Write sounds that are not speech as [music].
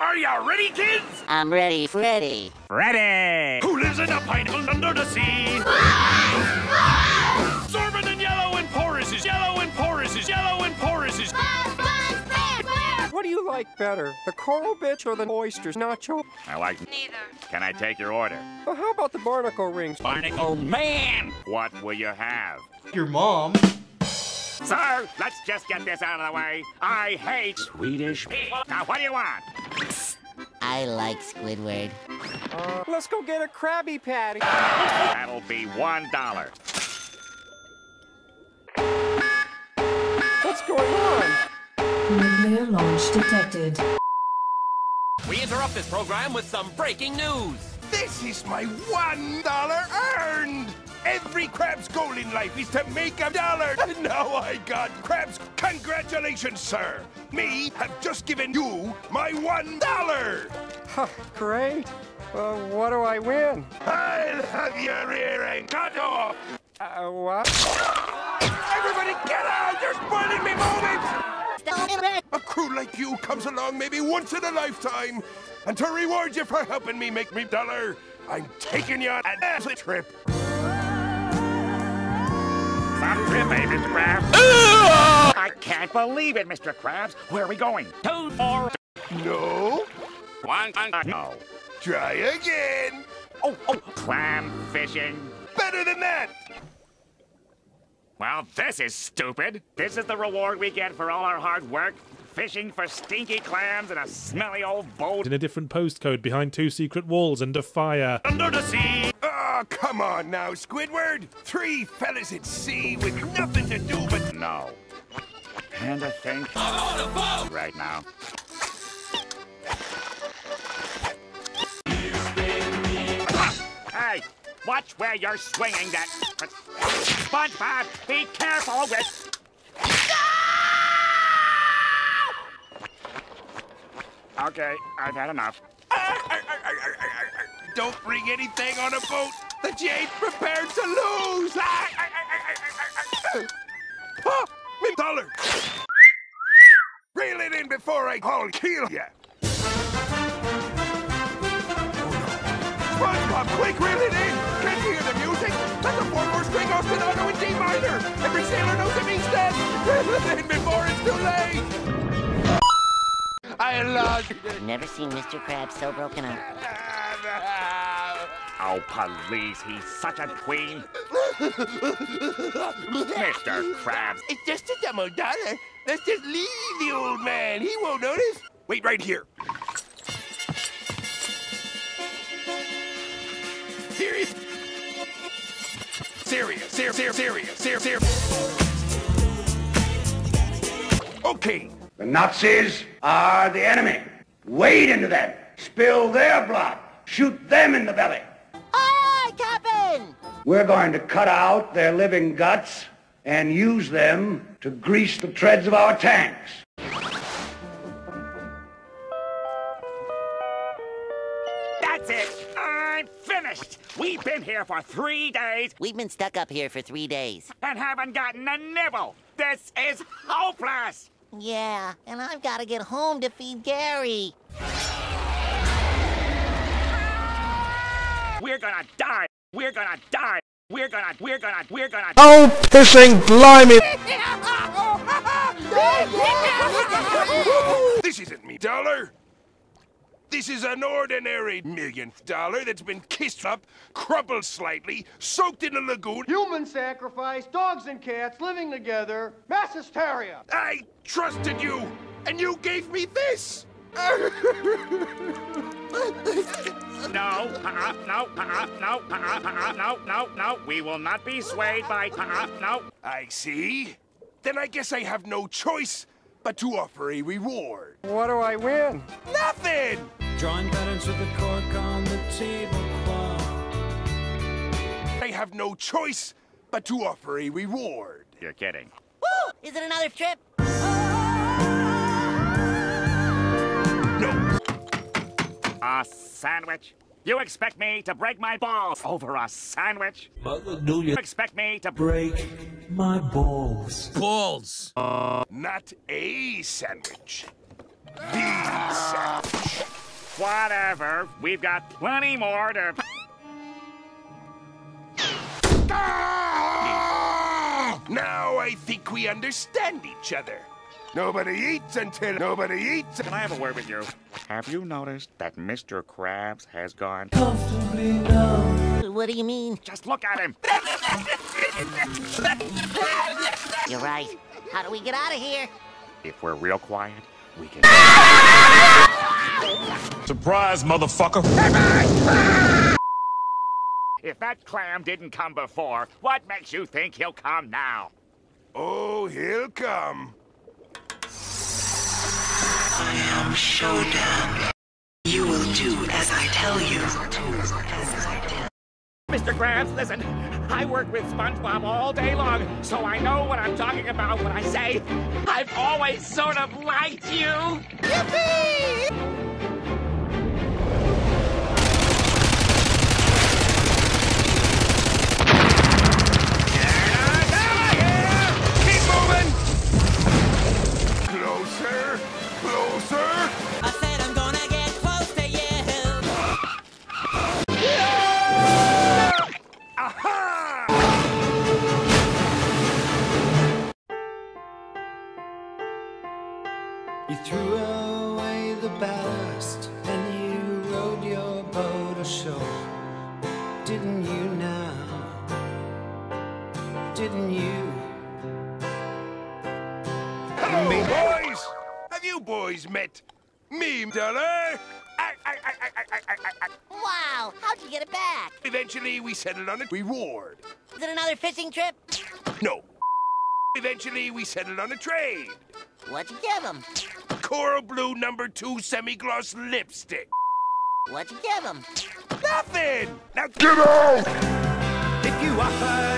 Are you ready, kids? I'm ready, Freddy. Freddy! Who lives in a pineapple under the sea? Sorbet and yellow and porous is yellow and porous is yellow and porous is. What do you like better, the coral bitch or the oysters, Nacho? I like Neither. Can I take your order? Well, how about the barnacle rings? Barnacle Man! What will you have? Your mom. Sir, let's just get this out of the way. I hate Swedish people. Now, what do you want? I like Squidward. Uh, let's go get a Krabby Patty. That'll be one dollar. What's going on? Nuclear launch detected. We interrupt this program with some breaking news. This is my one dollar earned. Every crab's goal in life is to make a dollar. And [laughs] now I got crabs. Congratulations, sir. Me have just given you my one dollar. Huh, great. Well, what do I win? I'll have your earring cut off. Uh, what? Everybody get out! You're spoiling me moment! A crew like you comes along maybe once in a lifetime. And to reward you for helping me make me dollar, I'm taking you on an acid trip. Some trip, eh, Mr. Krabs? I can't believe it, Mr. Krabs. Where are we going? Two, four, No? one, uh, no. Try again. Oh, oh, clam fishing. Better than that. Well, this is stupid. This is the reward we get for all our hard work. Fishing for stinky clams in a smelly old boat. in a different postcode behind two secret walls and a fire. Under the sea. Oh, come on now, Squidward. Three fellas at sea with nothing to do but... No. And I think... Right now. Hey, watch where you're swinging that... SpongeBob, be careful with... Okay, I've had enough. Ah, Don't bring anything on a boat that you ain't prepared to lose. Ah, ah, ah, oh, me dollar. Reel it in before I call kill ya. SpongeBob, quick, reel it in! Can't you hear the music? That's a four-four string off sonata in D minor. Every sailor knows it means dead. Reel it in before it's too late. I lost. I've never seen Mr. Krabs so broken up. Oh, police, he's such a queen. Mr. Krabs, It's just a demo dollar. Let's just leave the old man. He won't notice. Wait right here. Serious. Serious. Serious. Serious. Serious. Serious. Serious. Okay. The Nazis are the enemy. Wade into them. Spill their blood. Shoot them in the belly. Aye, Captain! We're going to cut out their living guts and use them to grease the treads of our tanks. that's it. I'm finished. We've been here for three days We've been stuck up here for three days. and haven't gotten a nibble. This is hopeless. Yeah, and I've got to get home to feed Gary. We're gonna die. We're gonna die. We're gonna, we're gonna, we're gonna. Oh, fishing blimey! This isn't me dollar. This is an ordinary millionth dollar that's been kissed up, crumpled slightly, soaked in a lagoon. Human sacrifice, dogs and cats living together, mass hysteria. I trusted you, and you gave me this. [laughs] No, uh-uh, no, uh-uh, no, uh-uh, uh-uh, no, no, no. We will not be swayed by, uh-uh, no. I see. Then I guess I have no choice but to offer a reward. What do I win? Nothing! Drawing patterns with the cork on the tablecloth. I have no choice but to offer a reward. You're kidding. Woo! Is it another trip? No. A sandwich? You expect me to break my balls over a sandwich? Mother, do you You expect me to break my balls? Balls, not a sandwich. The sandwich. Whatever. We've got plenty more to. Ah! Now I think we understand each other. Nobody eats until nobody eats. Can I have a word with you? Have you noticed that Mr. Krabs has gone? Comfortably numb. What do you mean? Just look at him. [laughs] You're right. How do we get out of here? If we're real quiet, we can. [laughs] Surprise, motherfucker! If that clam didn't come before, what makes you think he'll come now? Oh, he'll come. I am Showdown. You will do as I tell you. Mr. Krabs, listen. I work with SpongeBob all day long, so I know what I'm talking about when I say I've always sort of liked you. Keep threw away the ballast and you rowed your boat ashore. Didn't you now? Didn't you? Hello, boys! Have you boys met me, Dollar? I, I, I, I, I, I, I, I. Wow, how'd you get it back? Eventually, we settled on a reward. Is it another fishing trip? No. Eventually, we settled on a trade. What'd you give him? Coral blue number two semi-gloss lipstick. What'd you give him? Nothing! Now get out! If you offered